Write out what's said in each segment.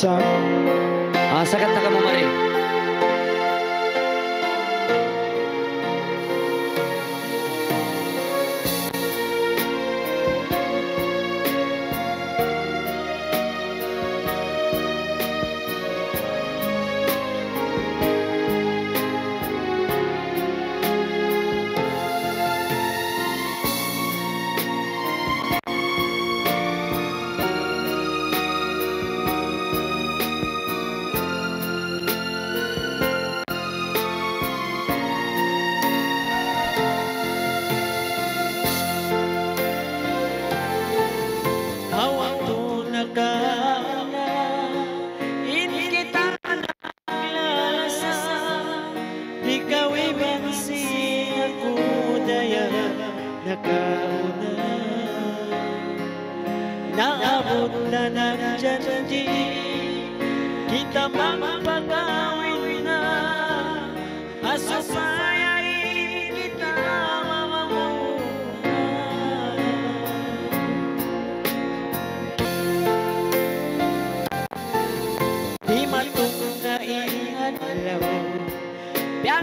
sa... Ah, sagat na ka mama. Naabot na ng janji Kita magpagawin na Asusayain kita mamamuhay Di matungkain adlaw Biyang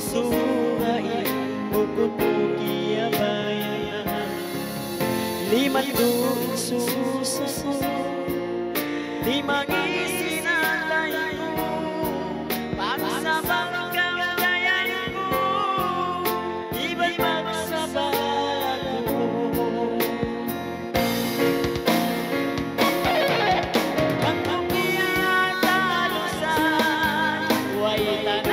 susurain Pugupugi abayahan Lima tuwing sususun Di mangin Sultan